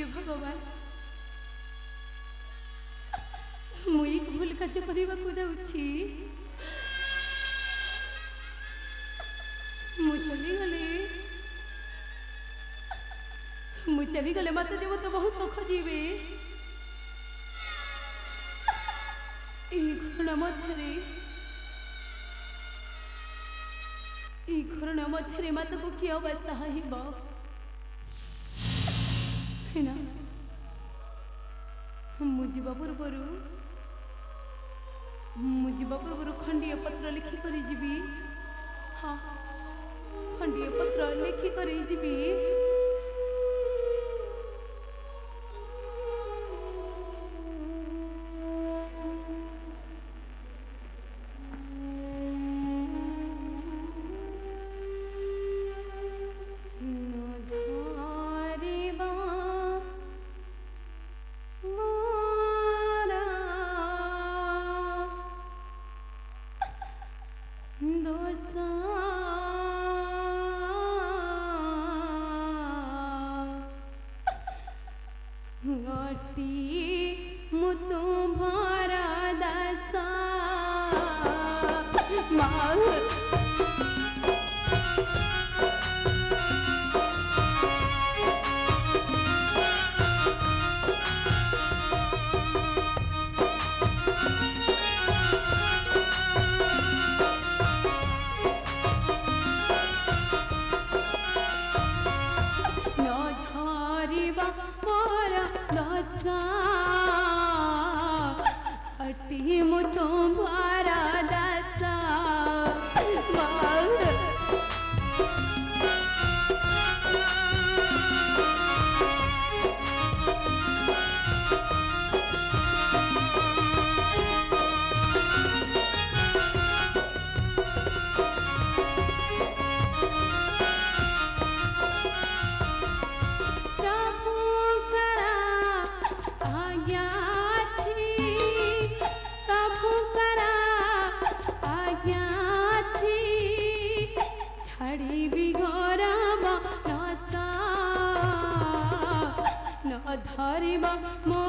হে ভগবান মুই ভুল কাজ করিবাকু যাচ্ছি মু চলি গলে মু চলি গলে মতে দেব তো বহুত দুঃখ জীবে এই ঘটনা মধ্যে এই ঘটনা মধ্যে মাতাকে কি অবস্থা হইব খণ্ডীয় পত্র লিখি করে যাবি হ্যাঁ খণ্ডীয় পত্র লিখি করে যাবি मांग सा more.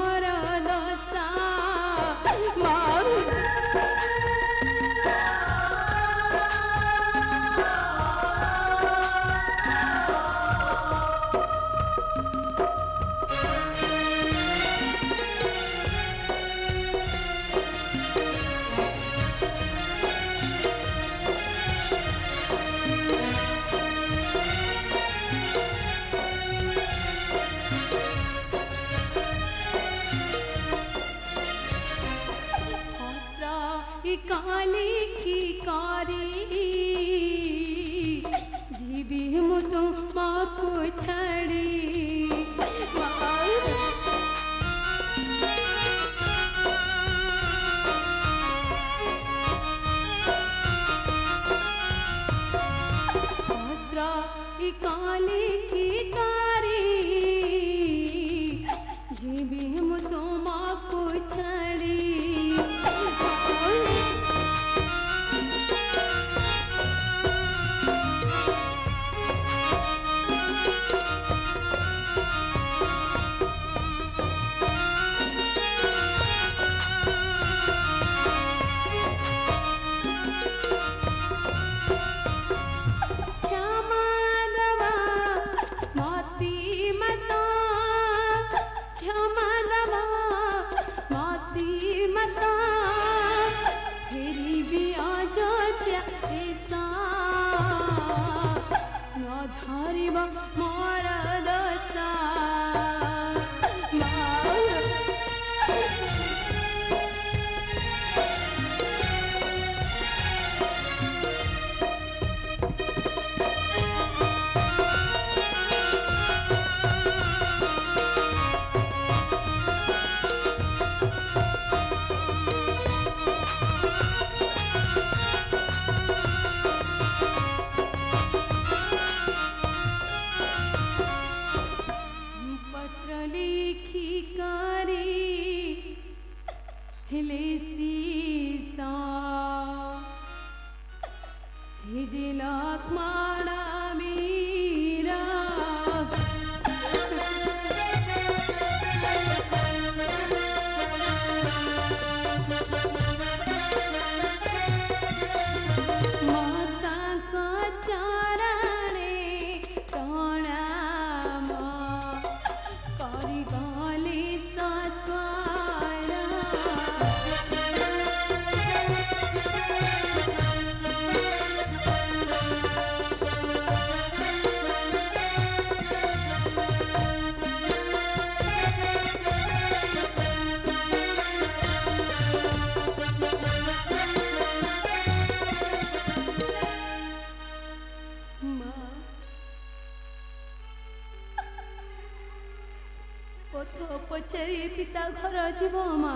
ପଥ ପଚାରି ପିତା ଘର ଯିବ ମା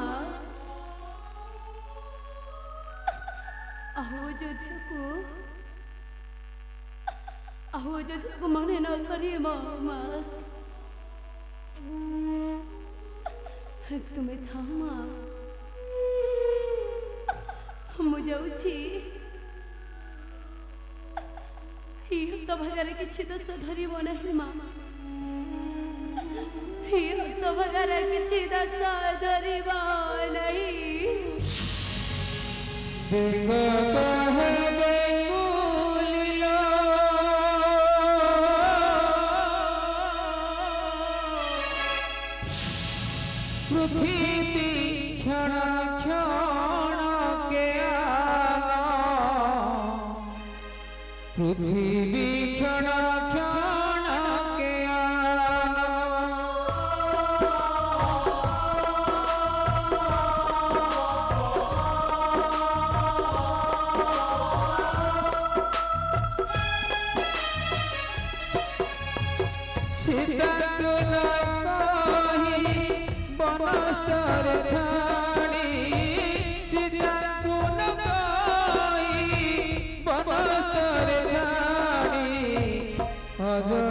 ଆଉ ଯୁଦ୍ଧକୁ ଆଉ ଯୁଦ୍ଧକୁ ମନେ ନ କରିବ ମା ତୁମେ ଥାଅ ମା ମୁଁ ଯାଉଛି ତ ଭାଗରେ କିଛି ଦୋଷ ଧରିବ ନାହିଁ ମା हिक्तवगर किचिदत्तदरिवाणैः forever.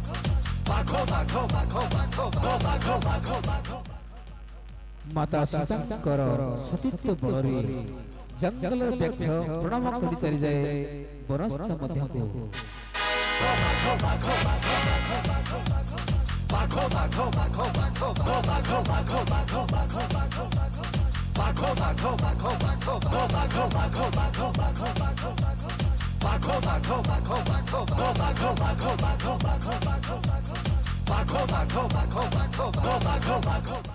माता सीताଙ୍କର ସତୀତ୍ୱ ବଳରେ ଜଙ୍ଗଲ ବ୍ୟାଘ୍ର ପ୍ରଣାମ କରି ଚାଲିଯାଏ ବନସ୍ତ ମଧ୍ୟକୁ ପାଖ ପାଖ ପାଖ ପାଖ ପାଖ ପାଖ ପାଖ ପାଖ Baco, baco, baco, baco, baco, baco, baco, baco, baco, baco, baco, baco, baco, baco, baco, baco, baco, baco, baco, baco, back, come back, come back, come back,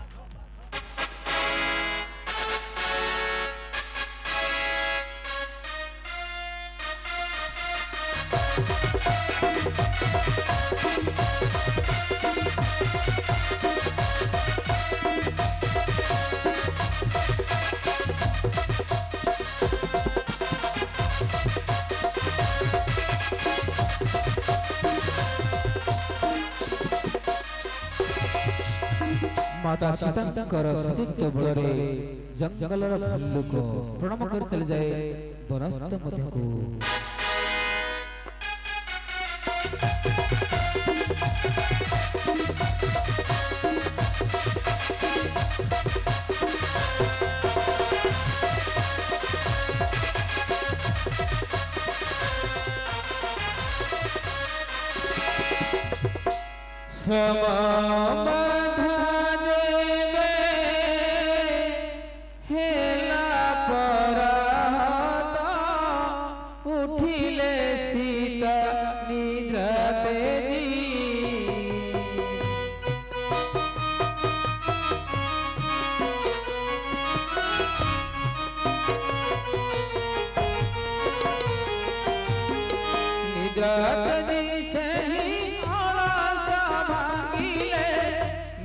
Thank you. माता शीतंकर सतित्य बुलरे जंगल र भल्लुक प्रणाम कर चल जाए बरसत मध्य को समा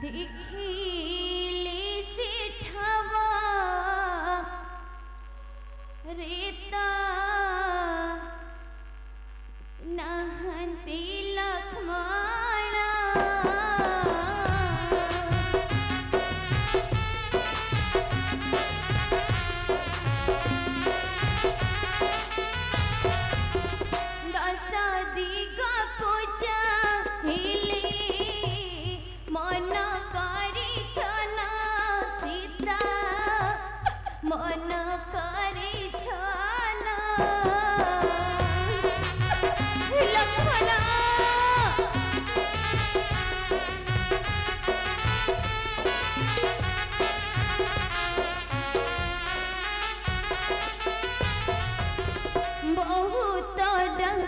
দেখি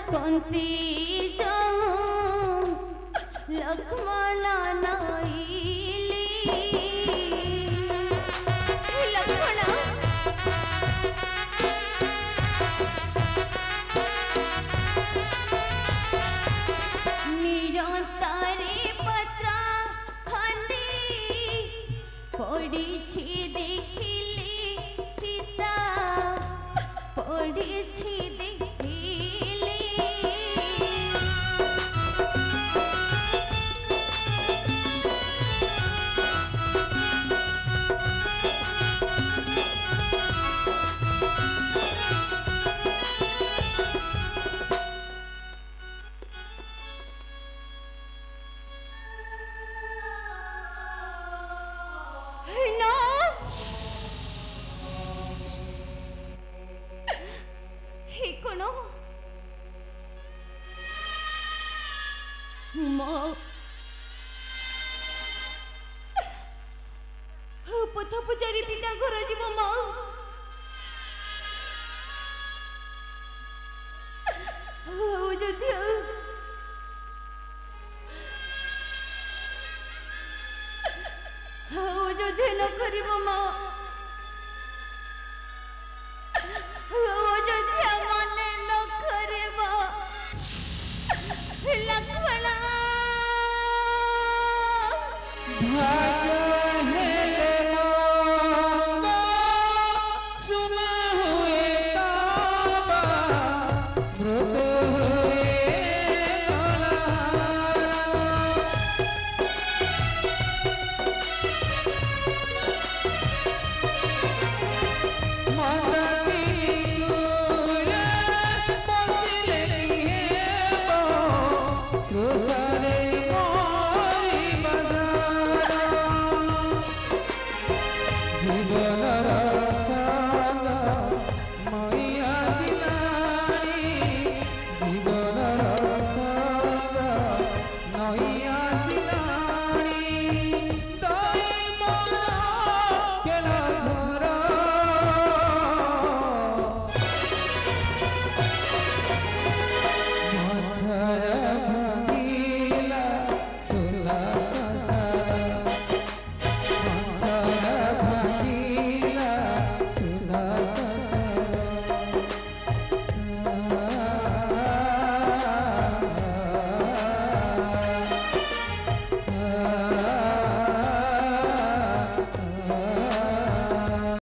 कुन्ती जाऊं लक्ष्मण नईली পড়িছি দেখিলে সীতা পড়িছি দেখি no? Ma. Apa tak apa jari pindah kau Raja Mama? Ma.